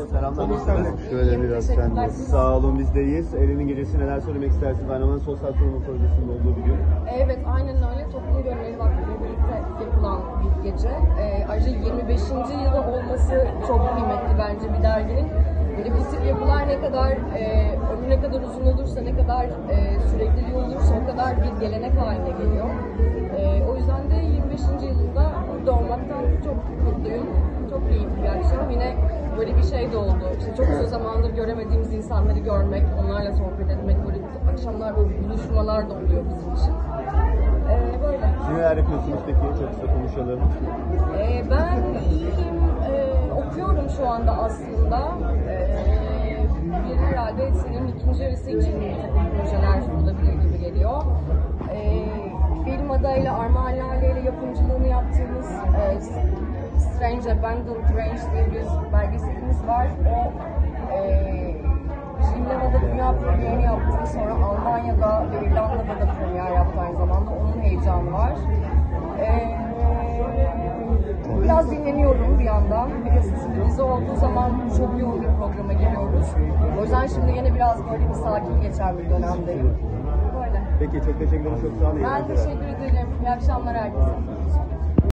Selamlar? Şöyle biraz sen de. Sağ olun biz de iyiyiz. Eren'in gecesi neler söylemek istersiniz? Aynı zamanda sosyal sorumlu projesinde olduğu bir gün. Evet, aynen öyle. Toplum Gönülleri Vakfı ile birlikte yapılan bir gece. Ee, ayrıca 25. yılı olması çok kıymetli bence bir derginin. Hani bu tip yapılar ne kadar, e, ömrü ne kadar uzun olursa, ne kadar e, sürekliliği olursa o kadar bir gelenek haline geliyor. E, o yüzden de 25. yılında burada olmaktan çok mutluyum. Çok keyifli bir akşam. Yine böyle şey de oldu. İşte çok uzun zamandır göremediğimiz insanları görmek, onlarla sohbet etmek, böyle akşamlar böyle buluşmalar da oluyor bizim için. Ee, böyle. Siz neler yapıyorsunuz peki? Çok kısa konuşalım. Ee, ben iyiyim, ee, okuyorum şu anda aslında. Ee, bir herhalde senin ikinci yarısı için bir takım projeler olabilir gibi geliyor. Ee, film adayla Armağan Lale ile yapımcılığını yaptığımız e, Strange Abandoned Range diye bir var. O e, Filmlemada dünya premierini yaptı. Sonra Almanya'da ve İrlanda'da da premier yaptı aynı zamanda. Onun heyecanı var. Ee, biraz dinleniyorum bir yandan. Biliyorsunuz dizi olduğu zaman çok yoğun bir programa giriyoruz. O yüzden şimdi yine biraz böyle bir sakin geçen bir dönemdeyim. Böyle. Peki çok teşekkür ederim. Çok sağ olun. Ben teşekkür ederim. İyi akşamlar herkese.